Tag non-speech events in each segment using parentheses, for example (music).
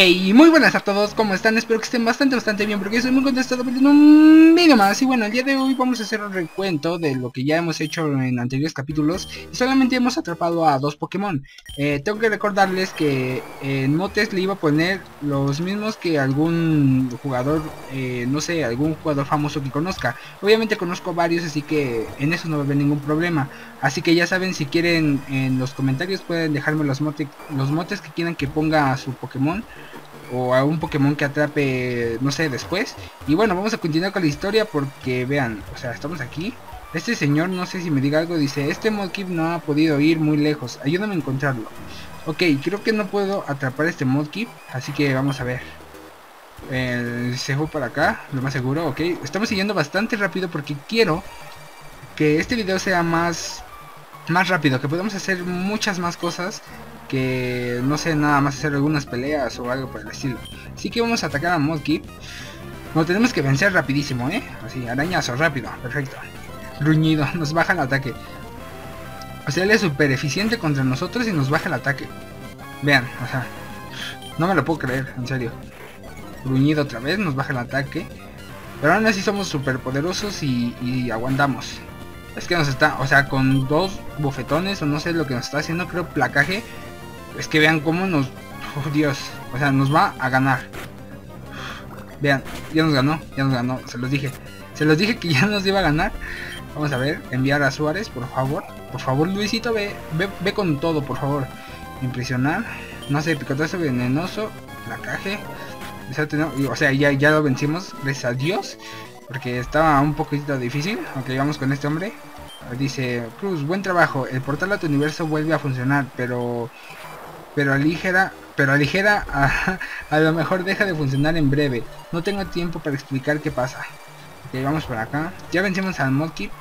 Hey, muy buenas a todos, ¿cómo están? Espero que estén bastante, bastante bien porque estoy muy contestado en un vídeo más. Y bueno, el día de hoy vamos a hacer un recuento de lo que ya hemos hecho en anteriores capítulos. Y solamente hemos atrapado a dos Pokémon. Eh, Tengo que recordarles que en Motes le iba a poner los mismos que algún jugador, eh, no sé, algún jugador famoso que conozca. Obviamente conozco varios, así que en eso no va a haber ningún problema. Así que ya saben, si quieren en los comentarios pueden dejarme los, motes, los motes que quieran que ponga a su Pokémon o a un Pokémon que atrape, no sé, después. Y bueno, vamos a continuar con la historia porque vean, o sea, estamos aquí. Este señor, no sé si me diga algo, dice, este Modkip no ha podido ir muy lejos, ayúdame a encontrarlo. Ok, creo que no puedo atrapar este Modkip, así que vamos a ver. El se fue para acá, lo más seguro, ok. Estamos siguiendo bastante rápido porque quiero que este video sea más, más rápido, que podamos hacer muchas más cosas que no sé nada más hacer algunas peleas o algo por el estilo. Así que vamos a atacar a Modkip. Lo tenemos que vencer rapidísimo, ¿eh? Así, arañazo, rápido, perfecto. Ruñido, (laughs) nos baja el ataque. O sea, él es súper eficiente contra nosotros y nos baja el ataque. Vean, o sea, no me lo puedo creer, en serio. Gruñido otra vez, nos baja el ataque. Pero aún así somos súper poderosos y, y aguantamos. Es que nos está, o sea, con dos bofetones o no sé lo que nos está haciendo, creo placaje es que vean cómo nos... Oh, Dios. O sea, nos va a ganar. Vean, ya nos ganó, ya nos ganó. Se los dije. Se los dije que ya nos iba a ganar. Vamos a ver, enviar a Suárez, por favor. Por favor, Luisito, ve, ve, con todo, por favor. Impresionar. No sé, picotazo venenoso. Placaje. O sea, ya, ya lo vencimos, gracias a Dios. Porque estaba un poquito difícil. Aunque vamos con este hombre. Dice, Cruz, buen trabajo. El portal a tu universo vuelve a funcionar, pero pero aligera, pero aligera (laughs) a, a, lo mejor deja de funcionar en breve. No tengo tiempo para explicar qué pasa. Ok, vamos por acá. Ya vencimos al Modkip.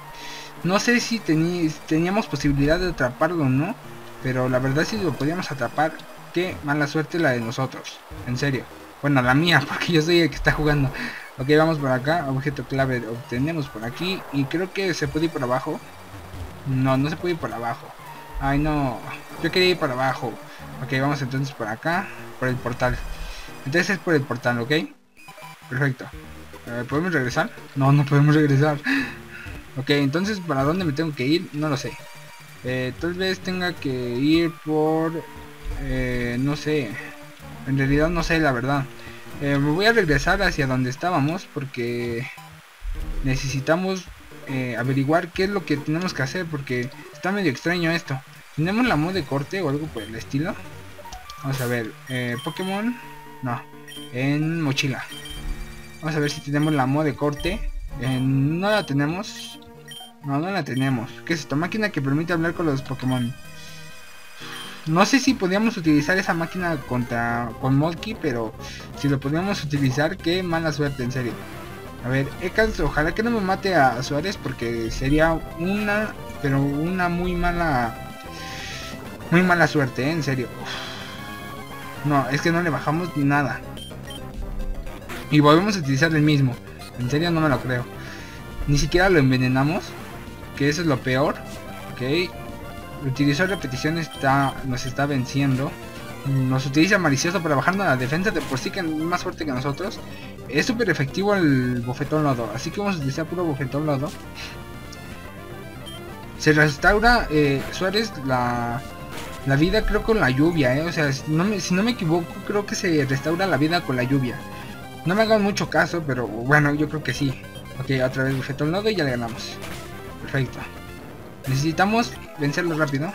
No sé si teníamos posibilidad de atraparlo o no, pero la verdad si lo podíamos atrapar, qué mala suerte la de nosotros. En serio. Bueno, la mía, (laughs) porque yo soy el que está jugando. Ok, vamos por acá. Objeto clave obtenemos por aquí. Y creo que se puede ir por abajo. No, no se puede ir por abajo. Ay, no. Yo quería ir por abajo. Ok, vamos entonces por acá, por el portal. Entonces es por el portal, ¿ok? Perfecto. Eh, ¿Podemos regresar? No, no podemos regresar. (laughs) ok, entonces ¿para dónde me tengo que ir? No lo sé. Eh, tal vez tenga que ir por... Eh, no sé. En realidad no sé la verdad. me voy a regresar hacia donde estábamos porque necesitamos averiguar qué es lo que tenemos que hacer porque está medio extraño esto. ¿Tenemos la mod de corte o algo por el estilo? Vamos a ver, eh, Pokémon, no, en mochila. Vamos a ver si tenemos la mod de corte. no la tenemos. No, no la tenemos. ¿Qué es esto? Máquina que permite hablar con los Pokémon. No sé si podíamos utilizar esa máquina contra con Molky, pero si lo podíamos utilizar, qué mala suerte, en serio. A ver, Ekans, ojalá que no me mate a Suárez porque sería una, pero una muy mala muy mala suerte, ¿eh? en serio. No, es que no le bajamos nada. Y volvemos a utilizar el mismo. En serio no me lo creo. Ni siquiera lo envenenamos. Que eso es lo peor. Ok. Utilizó repetición está, nos está venciendo. Nos utiliza malicioso para bajarnos la defensa de por sí que es más fuerte que nosotros. Es súper efectivo el bofetón lodo. Así que vamos a utilizar puro bofetón lodo. Se restaura eh, Suárez la la vida creo con la lluvia, ¿eh? O sea, si no, me, equivoco, creo que se restaura la vida con la lluvia. No me hagan mucho caso, pero bueno, yo creo que sí. Ok, otra vez bufeto al nodo y ya le ganamos. Perfecto. Necesitamos vencerlo rápido.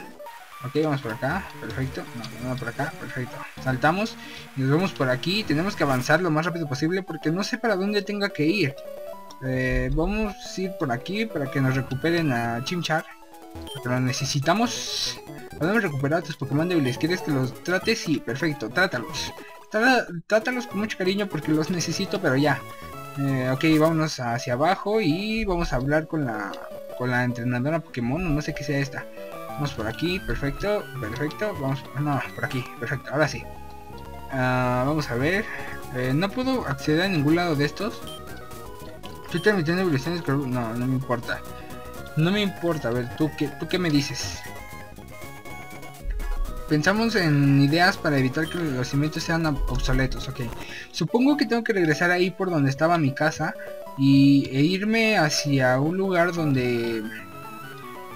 Ok, vamos por acá. Perfecto. No, no, por acá. Perfecto. Saltamos. Nos vemos por aquí. Tenemos que avanzar lo más rápido posible porque no sé para dónde tenga que ir. Eh, vamos a ir por aquí para que nos recuperen a Chimchar. Pero necesitamos Podemos recuperar a tus Pokémon débiles. ¿Quieres que los trates? Sí, perfecto, trátalos. trátalos con mucho cariño porque los necesito, pero ya. Eh, ok, vámonos hacia abajo y vamos a hablar con la con la entrenadora Pokémon, no sé qué sea esta. Vamos por aquí, perfecto, perfecto. Vamos, no, por aquí, perfecto, ahora sí. Ah, vamos a ver. Eh, no puedo acceder a ningún lado de estos. Estoy transmitiendo evoluciones, no, no me importa. No me importa, a ver, ¿tú qué, tú qué me dices? pensamos en ideas para evitar que los cimientos sean obsoletos, ok. Supongo que tengo que regresar ahí por donde estaba mi casa y e irme hacia un lugar donde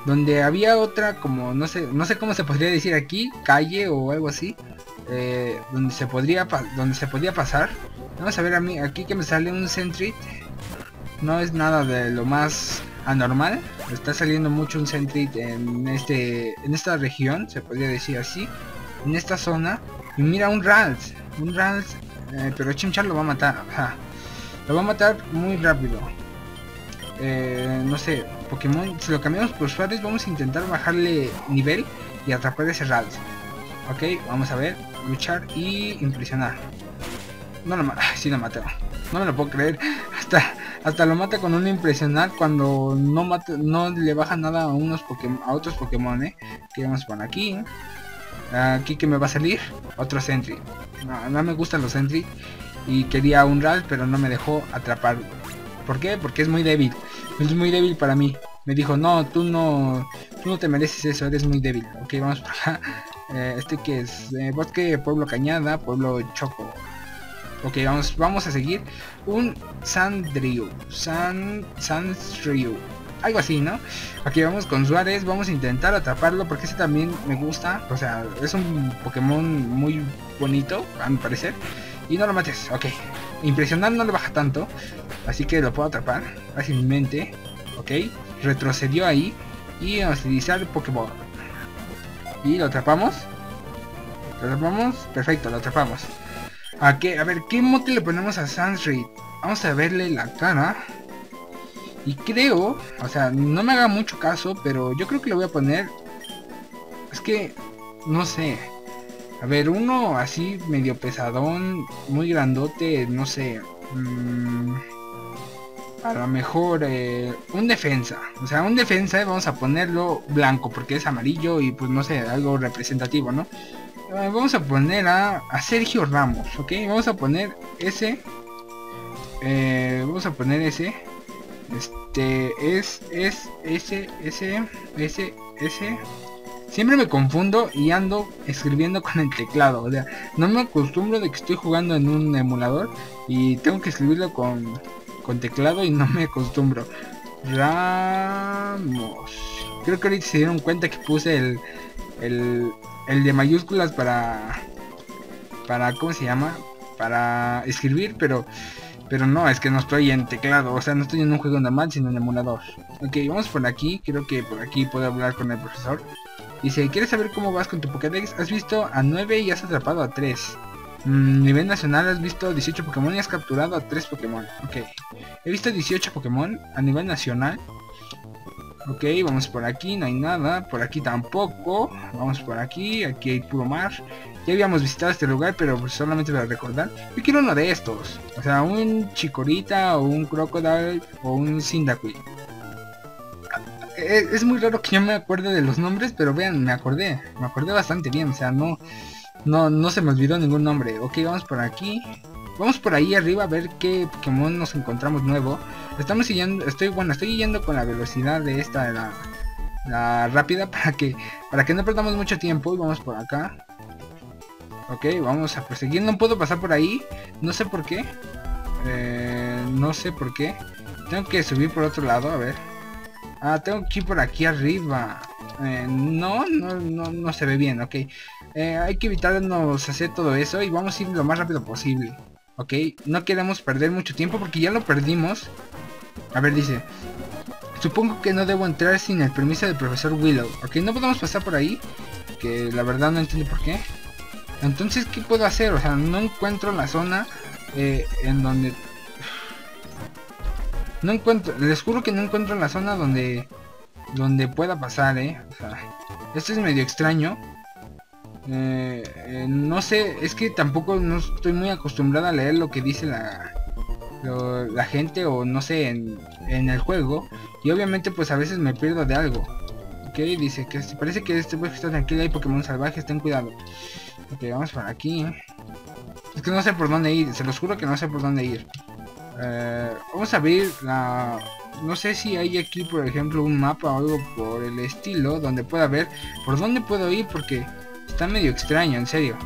donde había otra como no sé no sé cómo se podría decir aquí calle o algo así eh, donde se podría donde se podía pasar vamos a ver a mí aquí que me sale un sentry no es nada de lo más anormal. Está saliendo mucho un sentry en este en esta región se podría decir así en esta zona. Y mira un Rals un Rals eh, pero Chimchar lo va a matar lo va a matar muy rápido. Eh, no sé Pokémon si lo cambiamos por Suárez vamos a intentar bajarle nivel y atrapar ese Rals ok vamos a ver luchar y impresionar. No lo mata (laughs) sí lo mató no me lo puedo creer. (laughs) Hasta hasta lo mata con un impresionar cuando no mata, no le baja nada a unos Pokémon, a otros Pokémon, ¿eh? Que vamos por aquí. Aquí que me va a salir otro Sentry. No, me gustan los Sentry y quería un Ral, pero no me dejó atrapar. ¿Por qué? Porque es muy débil. Es muy débil para mí. Me dijo, "No, tú no tú no te mereces eso, eres muy débil." Ok, vamos por acá. (laughs) Eh, este que es eh, bosque Pueblo Cañada, Pueblo Choco. Ok, vamos, vamos a seguir. Un Sandrio. San, Sandrio. Algo así, ¿no? Aquí vamos con Suárez. Vamos a intentar atraparlo porque ese también me gusta. O sea, es un Pokémon muy bonito, a mi parecer. Y no lo mates. Ok. Impresionar no le baja tanto. Así que lo puedo atrapar fácilmente. Ok. Retrocedió ahí. Y vamos a utilizar Pokémon. Y lo atrapamos. Lo atrapamos. Perfecto, lo atrapamos. ¿A qué? A ver, ¿qué mote le ponemos a Sansrit? Vamos a verle la cara. Y creo, o sea, no me haga mucho caso, pero yo creo que le voy a poner... Es que, no sé. A ver, uno así medio pesadón, muy grandote, no sé. Mm, a lo mejor eh, un defensa. O sea, un defensa vamos a ponerlo blanco porque es amarillo y pues no sé, algo representativo, ¿no? Eh, vamos a poner a, Sergio Ramos, ¿ok? Vamos a poner ese. Eh, vamos a poner ese. Este es, es, ese, ese, ese, ese. Siempre me confundo y ando escribiendo con el teclado. O sea, no me acostumbro de que estoy jugando en un emulador y tengo que escribirlo con, con teclado y no me acostumbro. Ramos. Creo que ahorita se dieron cuenta que puse el, el, el de mayúsculas para para cómo se llama para escribir pero pero no es que no estoy en teclado o sea no estoy en un juego normal sino en emulador. Ok vamos por aquí creo que por aquí puedo hablar con el profesor. Dice quieres saber cómo vas con tu Pokédex has visto a 9 y has atrapado a 3 mm, nivel nacional has visto 18 Pokémon y has capturado a 3 Pokémon ok he visto 18 Pokémon a nivel nacional Ok, vamos por aquí, no hay nada. Por aquí tampoco. Vamos por aquí, aquí hay puro mar. Ya habíamos visitado este lugar, pero pues solamente para recordar. Yo quiero uno de estos. O sea, un chicorita o un crocodile o un cyndaquil. Es, es muy raro que yo me acuerde de los nombres, pero vean, me acordé. Me acordé bastante bien, o sea, no, no, no se me olvidó ningún nombre. Ok, vamos por aquí. Vamos por ahí arriba a ver qué Pokémon nos encontramos nuevo. Estamos siguiendo, estoy, bueno, estoy yendo con la velocidad de esta, la, la rápida (laughs) para que, para que no perdamos mucho tiempo. Y vamos por acá. Ok, vamos a proseguir. No puedo pasar por ahí. No sé por qué. Eh, no sé por qué. Tengo que subir por otro lado, a ver. Ah, tengo que ir por aquí arriba. Eh, no, no, no, no se ve bien, ok. Eh, hay que evitarnos hacer todo eso y vamos a ir lo más rápido posible. Ok, no queremos perder mucho tiempo porque ya lo perdimos. A ver, dice. Supongo que no debo entrar sin el permiso del profesor Willow. Ok, no podemos pasar por ahí. Que la verdad no entiendo por qué. Entonces, ¿qué puedo hacer? O sea, no encuentro la zona eh, en donde... No encuentro... Les juro que no encuentro la zona donde... Donde pueda pasar, ¿eh? O sea, esto es medio extraño. Eh, eh, no sé, es que tampoco no estoy muy acostumbrada a leer lo que dice la, la gente o no sé en, en, el juego. Y obviamente pues a veces me pierdo de algo. Ok, dice que parece que este bosque está tranquilo, hay Pokémon salvajes, ten cuidado. Ok, vamos por aquí. Es que no sé por dónde ir, se los juro que no sé por dónde ir. Eh, vamos a abrir la... No sé si hay aquí, por ejemplo, un mapa o algo por el estilo, donde pueda ver por dónde puedo ir, porque Está medio extraño, en serio.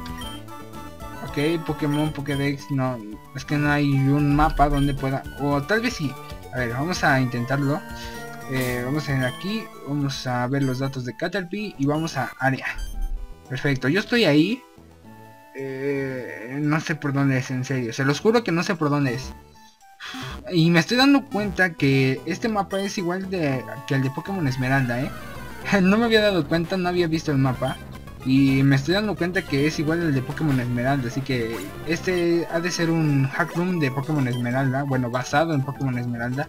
Ok, Pokémon Pokédex, no, es que no hay un mapa donde pueda, o tal vez sí. A ver, vamos a intentarlo. Eh, vamos a ir aquí, vamos a ver los datos de Caterpie y vamos a área. Perfecto, yo estoy ahí. Eh, no sé por dónde es, en serio. Se los juro que no sé por dónde es. Y me estoy dando cuenta que este mapa es igual de, que el de Pokémon Esmeralda, ¿eh? (laughs) no me había dado cuenta, no había visto el mapa. Y me estoy dando cuenta que es igual al de Pokémon Esmeralda, así que este ha de ser un hack room de Pokémon Esmeralda, bueno, basado en Pokémon Esmeralda,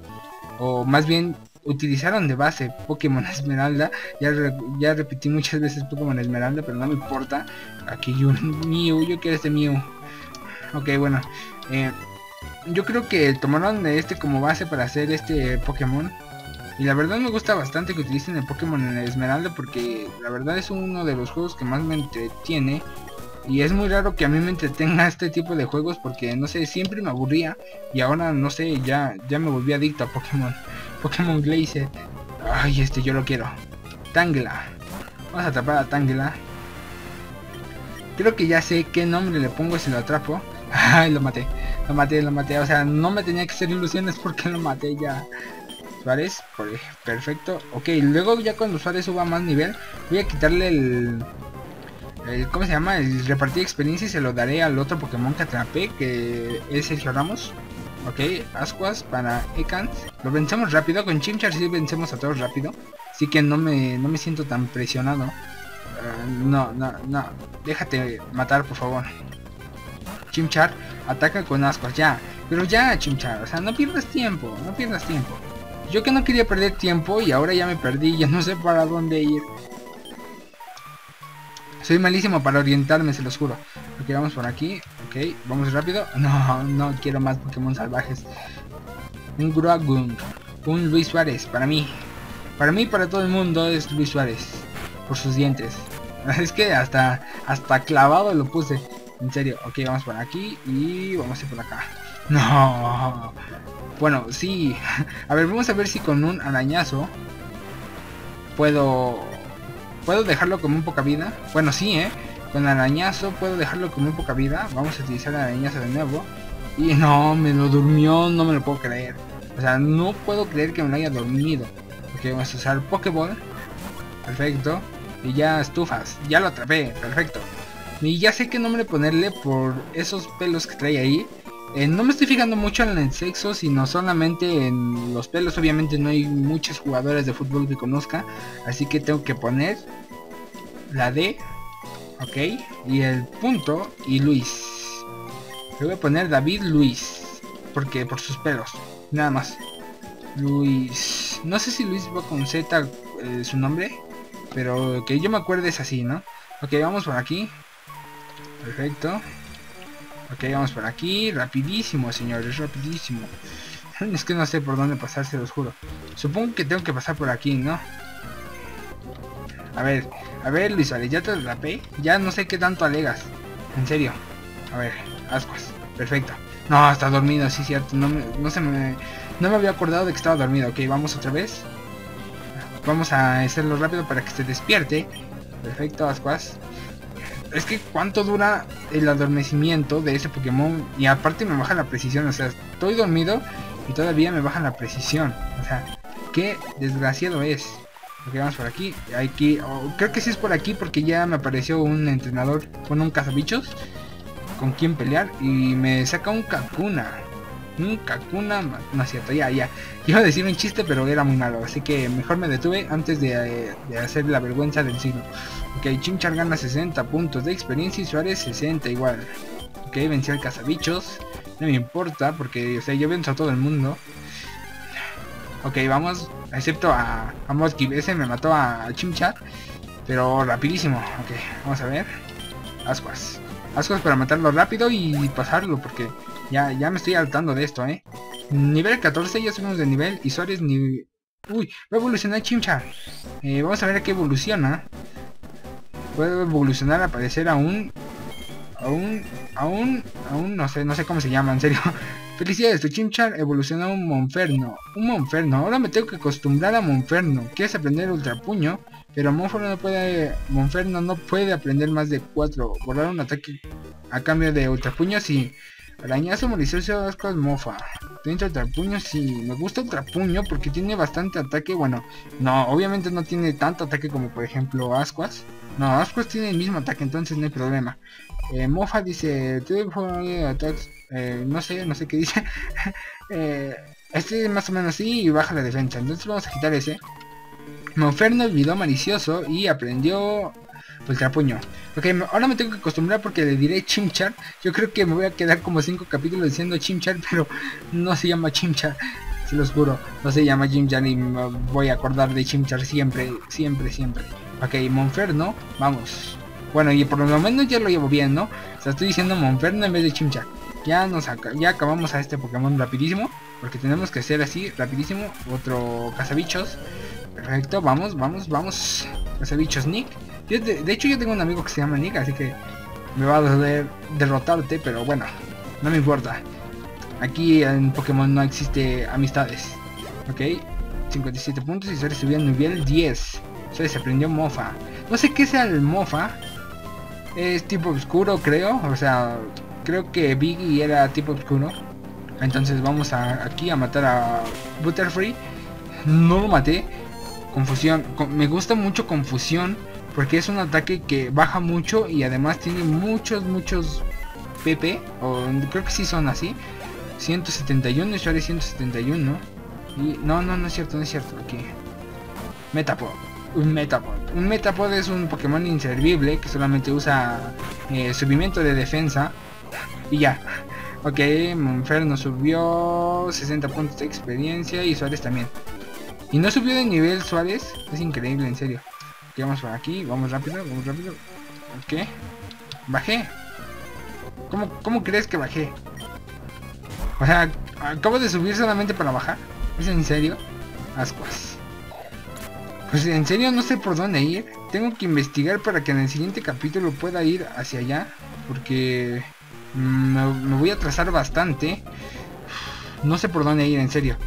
o más bien utilizaron de base Pokémon (laughs) Esmeralda, ya, ya repetí muchas veces Pokémon Esmeralda, pero no me importa, aquí yo (laughs) Mew, yo quiero este Mew, ok, bueno, eh, yo creo que tomaron este como base para hacer este Pokémon, y la verdad me gusta bastante que utilicen el Pokémon en Esmeralda porque la verdad es uno de los juegos que más me entretiene. Y es muy raro que a mí me entretenga (laughs) este tipo de juegos porque no sé, siempre me aburría. Y ahora no sé, ya, ya me volví adicto a Pokémon. (laughs) Pokémon Glacier. Ay, este yo lo quiero. Tangela. Vamos a atrapar a Tangela. Creo que ya sé qué nombre le pongo si lo atrapo. (laughs) Ay, lo maté. Lo maté, lo maté. O sea, no me tenía que hacer ilusiones porque lo maté ya. Suárez, perfecto. Ok, luego ya cuando Suárez suba más nivel, voy a quitarle el, ¿Cómo se llama? El repartir experiencia y se lo daré al otro Pokémon que atrapé, que es Sergio Ramos. Ok, Ascuas para Ekans. Lo vencemos rápido, con Chimchar sí vencemos a todos rápido. Así que no me, no me siento tan presionado. Ah, no, no, no. Déjate matar, por favor. Chimchar ataca con Ascuas, ya. Pero ya, Chimchar, o sea, no pierdas tiempo, no pierdas tiempo. Yo que no quería perder tiempo y ahora ya me perdí, ya no sé para dónde ir. Soy malísimo para orientarme, se los juro. Ok, vamos por aquí. Ok, vamos rápido. (laughs) No, no quiero más Pokémon salvajes. Un Groagung. Un Luis Suárez, para mí. Para mí, para todo el mundo es Luis Suárez. Por sus dientes. (laughs) Es que hasta, hasta clavado lo puse. En serio. Ok, vamos por aquí y vamos a ir por acá. (laughs) No. Bueno, sí. (laughs) A ver, vamos a ver si con un arañazo puedo... ¿Puedo dejarlo con muy poca vida? Bueno, sí, ¿eh? Con arañazo puedo dejarlo con muy poca vida. Vamos a utilizar arañazo de nuevo. Y no, me lo durmió, no me lo puedo creer. O sea, no puedo creer que me lo haya dormido. Ok, vamos a usar Pokéball. Perfecto. Y ya estufas. Ya lo atrapé. Perfecto. Y ya sé qué nombre ponerle por esos pelos que trae ahí. Eh, no me estoy fijando mucho en el sexo, sino solamente en los pelos. Obviamente no hay muchos jugadores de fútbol que conozca. Así que tengo que poner la D. Ok. Y el punto y Luis. Le voy a poner David Luis. Porque por sus pelos. Nada más. Luis. No sé si Luis va con Z eh, su nombre. Pero que yo me acuerde es así, ¿no? Ok, vamos por aquí. Perfecto. Ok, vamos por aquí. Rapidísimo, señores, rapidísimo. (laughs) Es que no sé por dónde pasar, se los juro. Supongo que tengo que pasar por aquí, ¿no? A ver, a ver, Luis, vale, ya te atrapé. Ya no sé qué tanto alegas. En serio. A ver, ascuas. Perfecto. No, está dormido, sí, cierto. No, no se me... No me había acordado de que estaba dormido. Ok, vamos otra vez. Vamos a hacerlo rápido para que se despierte. Perfecto, ascuas es que cuánto dura el adormecimiento de ese Pokémon y aparte me baja la precisión, o sea, estoy dormido y todavía me baja la precisión, o sea, qué desgraciado es. Ok, vamos por aquí, aquí, oh, creo que sí es por aquí porque ya me apareció un entrenador con un cazabichos con quien pelear y me saca un Kakuna. Un Kakuna, no es cierto, ya, ya. Iba a decir un chiste pero era muy malo, así que mejor me detuve antes de, hacer la vergüenza del siglo. Ok, Chimchar gana 60 puntos de experiencia y Suárez 60 igual. Ok, vencí al cazabichos. No me importa porque, o sea, yo venzo a todo el mundo. Ok, vamos, excepto a, a Ese me mató a, Chimchar. Pero rapidísimo. Ok, vamos a ver. Ascuas. Ascuas para matarlo rápido y pasarlo porque ya, ya me estoy saltando de esto, ¿eh? Nivel 14 ya subimos de nivel y Suárez ni... Uy, va a evolucionar Chimchar. Eh, vamos a ver a qué evoluciona puede evolucionar a parecer a un aún aún aún no sé no sé cómo se llama en serio (laughs) felicidades tu chimchar evolucionó a un monferno un monferno ahora me tengo que acostumbrar a monferno quieres aprender ultra puño Pero Monferno no puede, Monferno no puede aprender más de 4. Borrar un ataque a cambio de ultrapuños y arañazo malicioso ascuas mofa. Dentro ultrapuño sí, me gusta ultrapuño porque tiene bastante ataque. Bueno, no, obviamente no tiene tanto ataque como por ejemplo ascuas. No, ascuas tiene el mismo ataque, entonces no hay problema. Eh, mofa dice, eh, no sé, no sé qué dice. (laughs) eh, este es más o menos así y baja la defensa. Entonces vamos a quitar ese. Monferno olvidó malicioso y aprendió ultrapuño. Ok, ahora me tengo que acostumbrar porque le diré Chimchar. Yo creo que me voy a quedar como 5 capítulos diciendo Chimchar, (laughs) pero no se llama Chimchar. Se los juro, no se llama Chimchar y me voy a acordar de Chimchar siempre, siempre, siempre. Ok, Monferno, vamos. Bueno, y por lo menos ya lo llevo bien, ¿no? O sea, estoy diciendo Monferno en vez de Chimchar. Ya nos ya acabamos a este Pokémon rapidísimo. Porque tenemos que hacer así, rapidísimo. Otro cazabichos. Perfecto, vamos, vamos, vamos. Cazabichos Nick. De, hecho yo tengo un amigo que se llama Nick, así que me va a doler derrotarte, pero bueno, no me importa. Aquí en Pokémon no existe amistades. Ok, 57 puntos y se subió a nivel 10. se aprendió Mofa. No sé qué sea el Mofa. Es tipo oscuro, creo. O sea, creo que Biggie era tipo oscuro. Entonces vamos a, aquí a matar a Butterfree. No lo maté. Confusión. me gusta mucho confusión. Porque es un ataque que baja mucho y además tiene muchos, muchos PP. O creo que sí son así. 171, usuario 171. Y no, no, no es cierto, no es cierto. Aquí. Metapod. Un Metapod. Un Metapod es un Pokémon inservible que solamente usa eh, subimiento de defensa. Y ya. (laughs) Ok, Monferno subió 60 puntos de experiencia y Suárez también. Y no subió de nivel Suárez. Es increíble, en serio. Ok, vamos por aquí. Vamos rápido, vamos rápido. Ok. Bajé. ¿Cómo, ¿Cómo crees que bajé? O sea, acabo de subir solamente para bajar. ¿Es en serio? Ascuas. Pues en serio no sé por dónde ir. Tengo que investigar para que en el siguiente capítulo pueda ir hacia allá. Porque me, voy a atrasar bastante. No sé por dónde ir, en serio.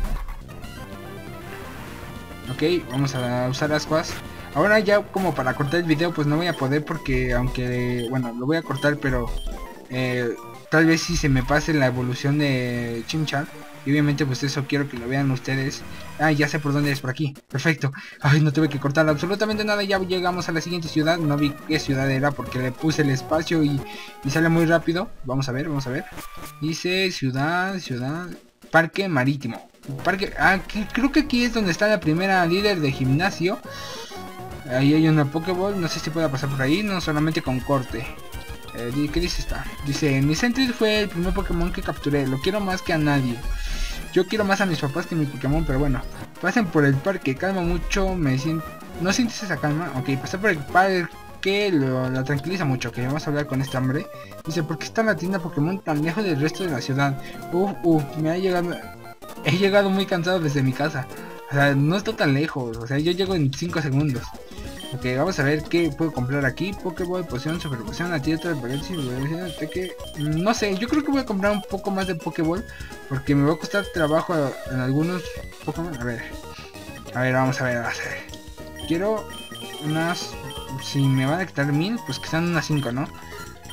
Ok, vamos a usar ascuas. Ahora ya como para cortar el video pues no voy a poder porque aunque, bueno, lo voy a cortar pero eh, tal vez si se me pase la evolución de Chimchar y obviamente pues eso quiero que lo vean ustedes. Ah, ya sé por dónde es, por aquí. Perfecto. Ay, no tuve que cortar absolutamente nada. Ya llegamos a la siguiente ciudad. No vi qué ciudad era porque le puse el espacio y, y sale muy rápido. Vamos a ver, vamos a ver. Dice ciudad, ciudad, parque marítimo. Parque, ah, creo que aquí es donde está la primera líder de gimnasio. Ahí hay una Pokéball, no sé si pueda pasar por ahí, no solamente con corte. Eh, ¿Qué dice esta? Dice, mi Sentry fue el primer Pokémon que capturé, lo quiero más que a nadie. Yo quiero más a mis papás que mi Pokémon, pero bueno. Pasen por el parque, calma mucho, me siento... ¿No sientes esa calma? Ok, pasar por el parque lo, la tranquiliza mucho. Ok, vamos a hablar con este hombre. Dice, ¿por qué está la tienda Pokémon tan lejos del resto de la ciudad? Uf, uf, me ha llegado... He llegado muy cansado desde mi casa. O sea, no está tan lejos. O sea, yo llego en 5 segundos. Ok, vamos a ver qué puedo comprar aquí. Pokéball, poción, super poción, antídoto de que No sé, yo creo que voy a comprar un poco más de Pokéball. Porque me va a costar trabajo en algunos Pokémon. A ver. A ver, vamos a ver, vamos a ver. Quiero unas... Si me van a quitar mil, pues que sean unas 5, ¿no?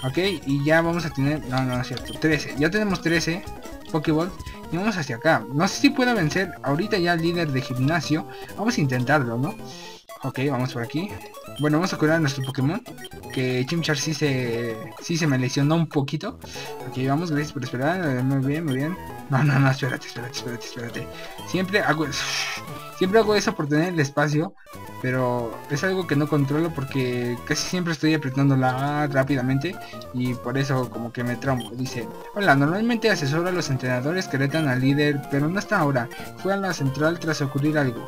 Ok, y ya vamos a tener... No, no, no es cierto. 13. Ya tenemos 13 Pokéball. Y vamos hacia acá. No sé si puedo vencer ahorita ya al líder de gimnasio. Vamos a intentarlo, ¿no? Ok, vamos por aquí. Bueno, vamos a curar a nuestro Pokémon. Que Chimchar sí se, sí se me lesionó un poquito. Ok, vamos, gracias por esperar. Muy bien, muy bien. No, no, no, espérate, espérate, espérate, espérate. Siempre hago eso. (sighs) Siempre hago eso por tener el espacio. Pero es algo que no controlo porque casi siempre estoy apretando la rápidamente. Y por eso como que me tramo. Dice, hola, normalmente asesoro a los entrenadores que retan al líder, pero no hasta ahora. Fue a la central tras ocurrir algo.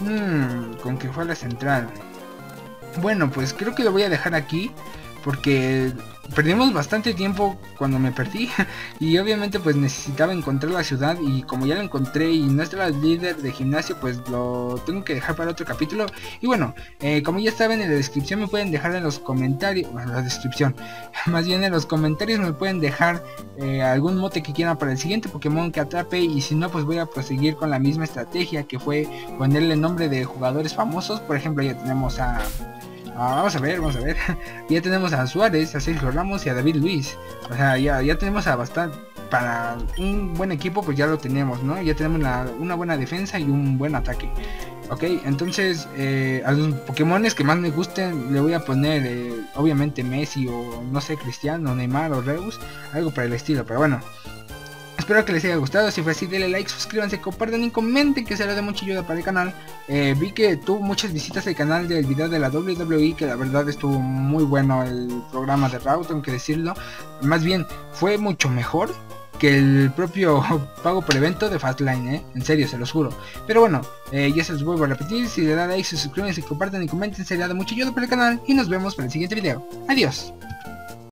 Mmm, con que fue a la central. Bueno, pues creo que lo voy a dejar aquí. Porque perdimos bastante tiempo cuando me perdí (laughs) y obviamente pues necesitaba encontrar la ciudad y como ya la encontré y no estaba el líder de gimnasio pues lo tengo que dejar para otro capítulo. Y bueno eh, como ya saben en la descripción me pueden dejar en los comentarios bueno, la descripción (laughs) más bien en los comentarios me pueden dejar eh, algún mote que quieran para el siguiente Pokémon que atrape y si no pues voy a proseguir con la misma estrategia que fue ponerle nombre de jugadores famosos. Por ejemplo ya tenemos a Ah, vamos a ver, vamos a ver. (laughs) ya tenemos a Suárez, a Sergio Ramos y a David Luis. O sea, ya, ya tenemos a bastante... Para un buen equipo, pues ya lo tenemos, ¿no? Ya tenemos una buena defensa y un buen ataque. Ok, entonces eh, a los Pokémones que más me gusten le voy a poner eh, obviamente Messi o no sé, Cristiano, Neymar o Reus, algo para el estilo, pero bueno. Espero que les haya gustado, si fue así denle like, suscríbanse, compartan y comenten que será de mucha ayuda para el canal. Eh, vi que tuvo muchas visitas al canal del video de la WWE, que la verdad estuvo muy bueno el programa de Raw, tengo que decirlo. Más bien, fue mucho mejor que el propio (laughs) pago por evento de Fastline, ¿eh? En serio, se los juro. Pero bueno, eh, ya se los vuelvo a repetir, si le dan like, suscríbanse, compartan y comenten, será de mucha ayuda para el canal y nos vemos para el siguiente video. Adiós.